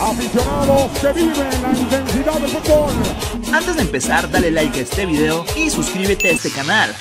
Aficionados que viven la intensidad del fútbol. Antes de empezar, dale like a este video y suscríbete a este canal.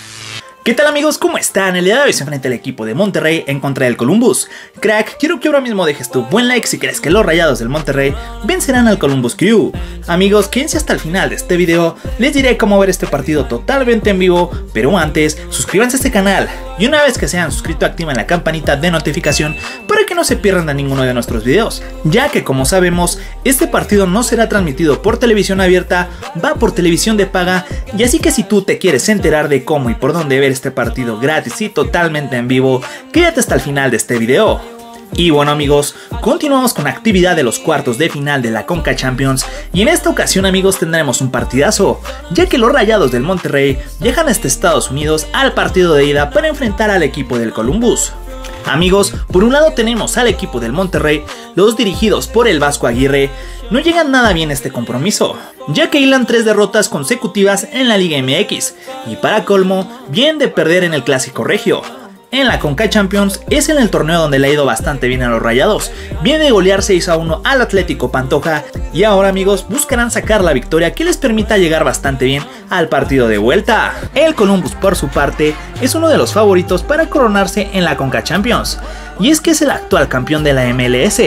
¿Qué tal amigos? ¿Cómo están? El día de hoy se enfrenta el equipo de Monterrey en contra del Columbus. Crack, quiero que ahora mismo dejes tu buen like si crees que los rayados del Monterrey vencerán al Columbus Crew. Amigos, quédense hasta el final de este video, les diré cómo ver este partido totalmente en vivo, pero antes, suscríbanse a este canal y una vez que se hayan suscrito activen la campanita de notificación para que no se pierdan de ninguno de nuestros videos, ya que como sabemos, este partido no será transmitido por televisión abierta, va por televisión de paga, y así que si tú te quieres enterar de cómo y por dónde ver este partido gratis y totalmente en vivo, quédate hasta el final de este video. Y bueno amigos, continuamos con actividad de los cuartos de final de la Conca Champions y en esta ocasión amigos tendremos un partidazo, ya que los Rayados del Monterrey viajan hasta Estados Unidos al partido de ida para enfrentar al equipo del Columbus. Amigos, por un lado tenemos al equipo del Monterrey, los dirigidos por el Vasco Aguirre, no llegan nada bien este compromiso, ya que hilan tres derrotas consecutivas en la Liga MX, y para colmo, bien de perder en el Clásico Regio. En la Conca Champions es en el torneo donde le ha ido bastante bien a los Rayados. Viene de golear 6 a 1 al Atlético Pantoja y ahora amigos buscarán sacar la victoria que les permita llegar bastante bien al partido de vuelta. El Columbus por su parte es uno de los favoritos para coronarse en la Conca Champions y es que es el actual campeón de la MLS.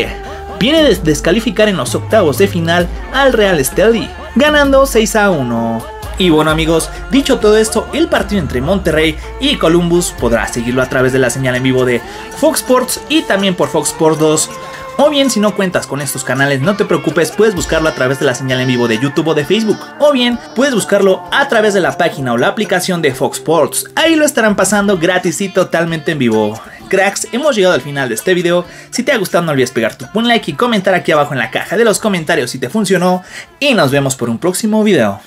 Viene de descalificar en los octavos de final al Real Estelí, ganando 6 a 1. Y bueno amigos, dicho todo esto, el partido entre Monterrey y Columbus podrá seguirlo a través de la señal en vivo de Fox Sports y también por Fox Sports 2. O bien si no cuentas con estos canales no te preocupes, puedes buscarlo a través de la señal en vivo de YouTube o de Facebook. O bien puedes buscarlo a través de la página o la aplicación de Fox Sports. Ahí lo estarán pasando gratis y totalmente en vivo. Cracks, hemos llegado al final de este video. Si te ha gustado no olvides pegar tu buen like y comentar aquí abajo en la caja de los comentarios si te funcionó. Y nos vemos por un próximo video.